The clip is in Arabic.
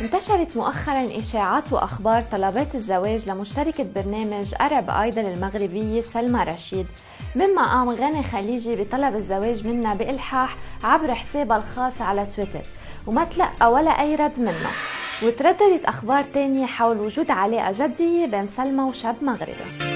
انتشرت مؤخرا إشاعات وأخبار طلبات الزواج لمشتركة برنامج أرب آيدل المغربية سلمى رشيد مما قام غني خليجي بطلب الزواج منها بإلحاح عبر حسابها الخاص على تويتر وما تلقى ولا أي رد منه. وترددت أخبار تانية حول وجود علاقة جدية بين سلمى وشاب مغربي.